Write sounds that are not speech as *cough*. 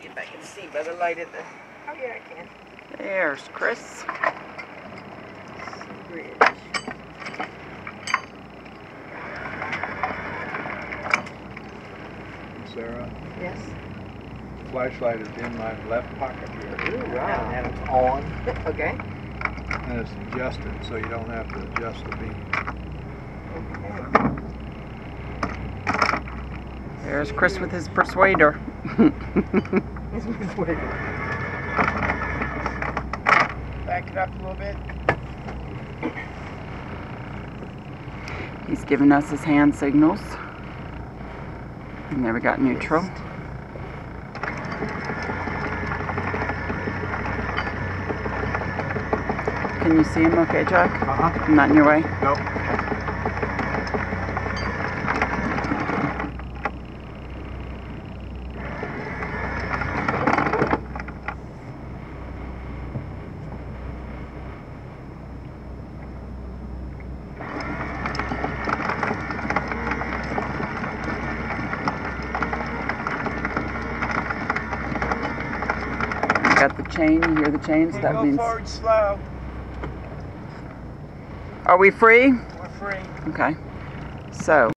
see if I can see by the light of the. Oh yeah, I can. There's Chris. Bridge. Sarah, Yes. the flashlight is in my left pocket here. Ooh, wow. And it's on, *laughs* Okay. and it's adjusted, so you don't have to adjust the beam. Okay. There's Chris with his persuader. One's working. Back it up a little bit. He's giving us his hand signals. And there we got neutral. Can you see him okay, Jack? Uh-huh. Not in your way? Nope. Got the chain, you hear the chains? that go means. forward slow. Are we free? We're free. Okay. So.